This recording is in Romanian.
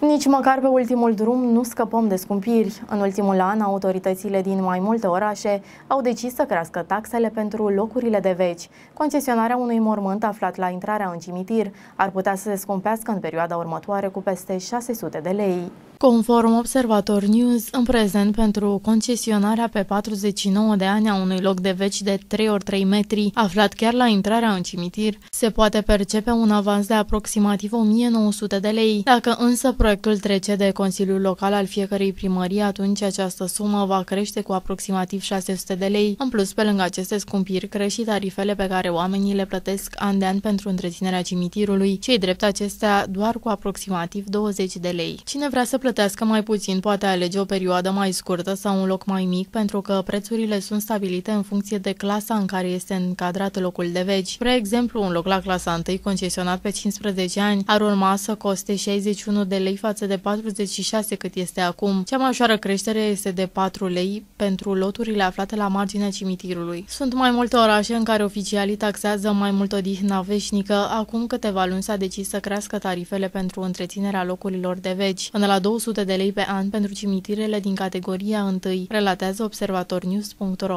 Nici măcar pe ultimul drum nu scăpăm de scumpiri. În ultimul an, autoritățile din mai multe orașe au decis să crească taxele pentru locurile de veci. Concesionarea unui mormânt aflat la intrarea în cimitir ar putea să se scumpească în perioada următoare cu peste 600 de lei. Conform Observator News, în prezent pentru concesionarea pe 49 de ani a unui loc de veci de 3 ori 3 metri, aflat chiar la intrarea în cimitir, se poate percepe un avans de aproximativ 1900 de lei. Dacă însă proiectul trece de Consiliul Local al fiecărei primării, atunci această sumă va crește cu aproximativ 600 de lei. În plus, pe lângă aceste scumpiri, crește și tarifele pe care oamenii le plătesc an de an pentru întreținerea cimitirului, cei drept acestea doar cu aproximativ 20 de lei. Cine vrea să plătească mai puțin poate alege o perioadă mai scurtă sau un loc mai mic pentru că prețurile sunt stabilite în funcție de clasa în care este încadrat locul de veci. Spre exemplu, un loc la clasa 1 concesionat pe 15 ani ar urma să coste 61 de lei față de 46 cât este acum. Cea mai ușoară creștere este de 4 lei pentru loturile aflate la marginea cimitirului. Sunt mai multe orașe în care oficialii taxează mai mult odihna veșnică. Acum câteva luni s-a decis să crească tarifele pentru întreținerea locurilor de veci, până la 200 de lei pe an pentru cimitirele din categoria 1, relatează observatornews.ro.